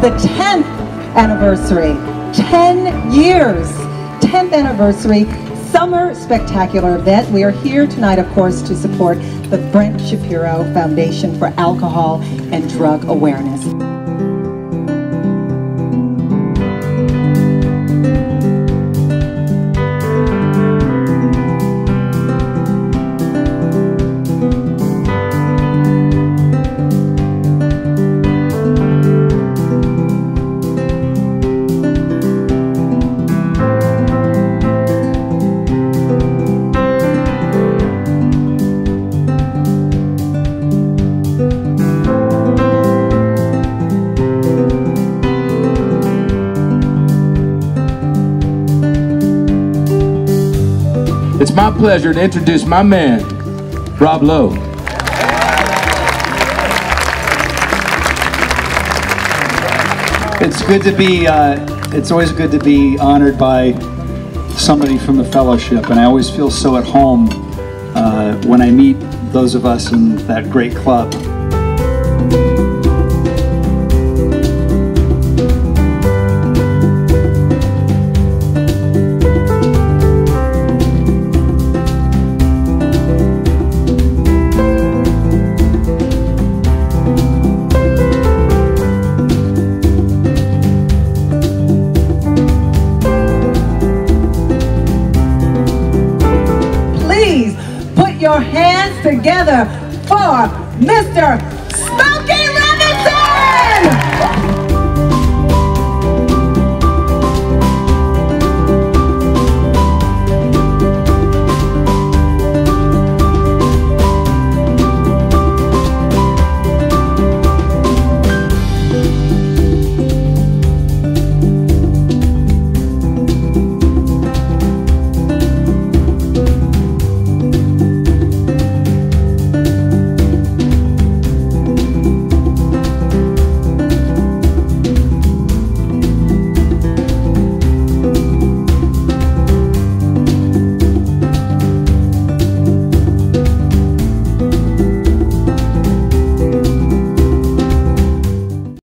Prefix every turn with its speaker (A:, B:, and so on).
A: the 10th anniversary. 10 years, 10th anniversary summer spectacular event. We are here tonight, of course, to support the Brent Shapiro Foundation for Alcohol and Drug Awareness.
B: It's my pleasure to introduce my man, Rob Lowe.
C: It's good to be, uh, it's always good to be honored by somebody from the fellowship, and I always feel so at home uh, when I meet those of us in that great club.
A: Your hands together for Mr. Smoke!